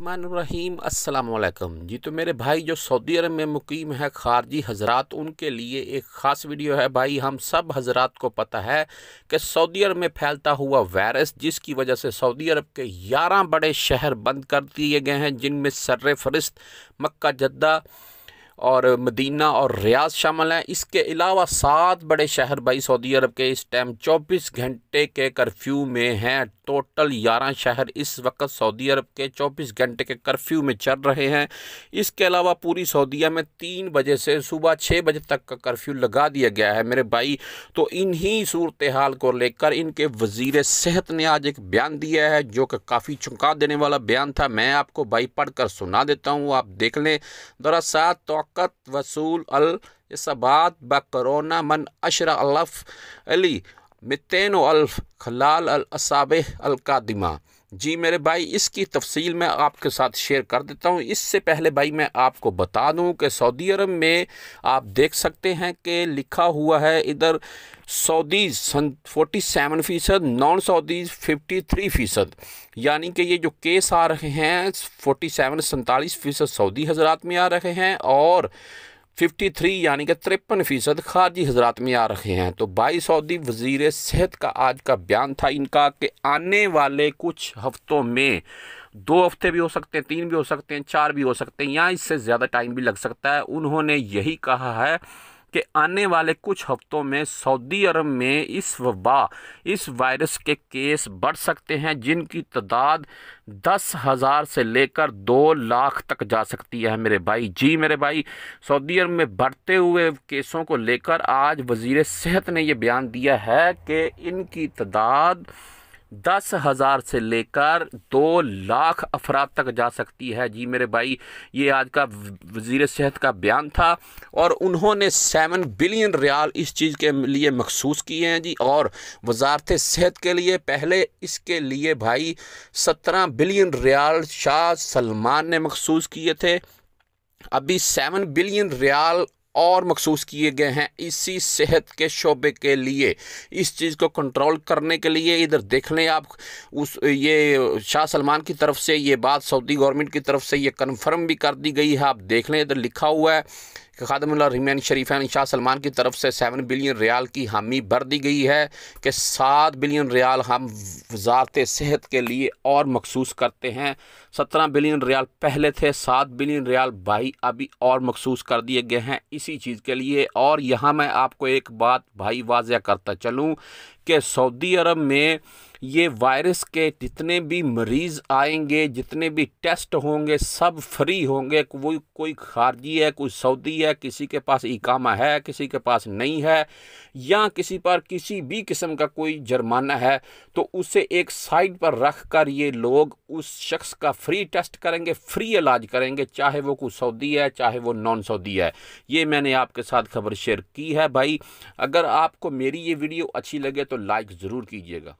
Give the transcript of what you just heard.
الرحمن الرحیم السلام علیکم جی تو میرے بھائی، جو سعودی عرب میں مقیم ہے، خارجی حضرات، ان کے لیے ایک خاص ویڈیو ہے۔ بھائی، ہم سب حضرات کو پتہ ہے کہ سعودی عرب میں پھیلتا ہوا وائرس، جس کی وجہ سے سعودی عرب کے یارہ بڑے شہر بند کر دیے گئے ہیں، جن میں سر فرست مکہ جدہ اور مدینہ اور ریاض شامل ہیں۔ اس کے علاوہ سات بڑے شہر بھائی سعودی عرب کے اس ٹائم چوبیس گھنٹے کے کرفیو میں ہیں۔ ٹوٹل یارہ شہر اس وقت سعودی عرب کے چوبیس گھنٹے کے کرفیو میں چل رہے ہیں۔ اس کے علاوہ پوری سعودیہ میں تین بجے سے صبح چھ بجے تک کا کرفیو لگا دیا گیا ہے۔ میرے بھائی، تو انہی صورتحال کو لے کر ان کے وزیر صحت نے آج ایک بیان دیا ہے جو کہ کافی چنکا دینے والا بیان تھا۔ میں آپ کو بھائی پڑھ کر سنا دیتا ہوں، آپ دیکھ لیں۔ دراصل فقط وصول الإصابات بكورونا من عشرة ألف إلى 200 ألف خلال الأسابيع القادمة جی میرے بھائی، اس کی تفصیل میں آپ کے ساتھ شیئر کر دیتا ہوں۔ اس سے پہلے بھائی، میں آپ کو بتا دوں کہ سعودی عرب میں آپ دیکھ سکتے ہیں کہ لکھا ہوا ہے، ادھر سعودیز فورٹی سیون فیصد نان سعودیز ففٹی تھری فیصد۔ یعنی کہ یہ جو کیس آ رہے ہیں فورٹی سیون سنتالیس فیصد سعودی حضرات میں آ رہے ہیں اور ففٹی تھری یعنی کہ ترپن فیصد خارجی حضرات میں آ رہے ہیں۔ تو بائی سعودی وزیر صحت کا آج کا بیان تھا ان کا کہ آنے والے کچھ ہفتوں میں دو ہفتے بھی ہو سکتے ہیں، تین بھی ہو سکتے ہیں، چار بھی ہو سکتے ہیں یا اس سے زیادہ ٹائم بھی لگ سکتا ہے۔ انہوں نے یہی کہا ہے کہ آنے والے کچھ ہفتوں میں سعودی عرب میں اس وبا، اس وائرس کے کیس بڑھ سکتے ہیں، جن کی تعداد دس ہزار سے لے کر دو لاکھ تک جا سکتی ہے۔ میرے بھائی جی میرے بھائی، سعودی عرب میں بڑھتے ہوئے کیسوں کو لے کر آج وزیر صحت نے یہ بیان دیا ہے کہ ان کی تعداد دس ہزار سے لے کر دو لاکھ افراد تک جا سکتی ہے۔ جی میرے بھائی، یہ آج کا وزیر صحت کا بیان تھا اور انہوں نے سیون بلین ریال اس چیز کے لیے مخصوص کیے ہیں جی۔ اور وزارت صحت کے لیے پہلے اس کے لیے بھائی سترہ بلین ریال شاہ سلمان نے مخصوص کیے تھے۔ ابھی سیون بلین ریال اور مخصوص کیے گئے ہیں اسی صحت کے شعبے کے لیے، اس چیز کو کنٹرول کرنے کے لیے۔ ادھر دیکھ لیں آپ، اس، یہ شاہ سلمان کی طرف سے یہ بات سعودی گورنمنٹ کی طرف سے یہ کنفرم بھی کر دی گئی ہے۔ آپ دیکھ لیں، ادھر لکھا ہوا ہے کہ خادم اللہ رحمین شریفین شاہ سلمان کی طرف سے سیون بلین ریال کی حامی بھر دی گئی ہے کہ سات بلین ریال ہم وزارت صحت کے لیے اور مخصوص کرتے ہیں۔ سترہ بلین ریال پہلے تھے، سات بلین ریال بھائی ابھی اور مخصوص کر دیے گئے ہیں۔ اسی چیز کے لیے اور یہاں میں آپ کو ایک بات بھائی واضح کرتا چلوں کہ سعودی عرب میں یہ وائرس کے جتنے بھی مریض آئیں گے، جتنے بھی ٹیسٹ ہوں گے، سب فری ہوں گے۔ کوئی کوئی خارجی ہے، کوئی سعودی ہے، کسی کے پاس اقامہ ہے، کسی کے پاس نہیں ہے، یا کسی پر کسی بھی قسم کا کوئی جرمانہ ہے، تو اسے ایک سائڈ پر رکھ کر یہ لوگ اس شخص کا فری ٹیسٹ کریں گے، فری علاج کریں گے، چاہے وہ کوئی سعودی ہے، چاہے وہ نان سعودی ہے۔ یہ میں نے آپ کے ساتھ خبر شیئر کی ہے بھائی۔ اگر آپ کو میری یہ ویڈیو اچھی لگے تو لائک ضرور کیجیے گا۔